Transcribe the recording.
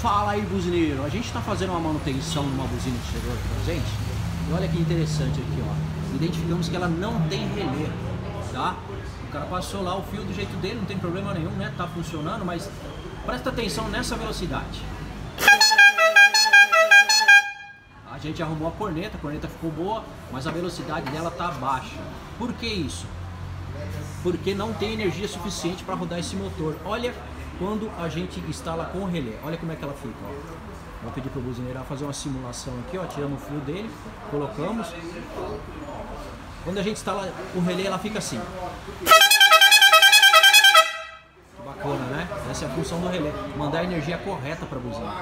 Fala aí, buzineiro. A gente está fazendo uma manutenção numa buzina chegou aqui pra gente. E olha que interessante aqui, ó. Identificamos que ela não tem relé, tá? O cara passou lá o fio do jeito dele, não tem problema nenhum, né? Tá funcionando, mas presta atenção nessa velocidade. A gente arrumou a corneta, a corneta ficou boa, mas a velocidade dela tá baixa. Por que isso? Porque não tem energia suficiente para rodar esse motor. Olha quando a gente instala com o relé. Olha como é que ela fica. Ó. Vou pedir para o buzineiro fazer uma simulação aqui, ó, tiramos o fio dele, colocamos. Quando a gente instala o relé, ela fica assim. Bacana, né? Essa é a função do relé, mandar a energia correta para a buzina.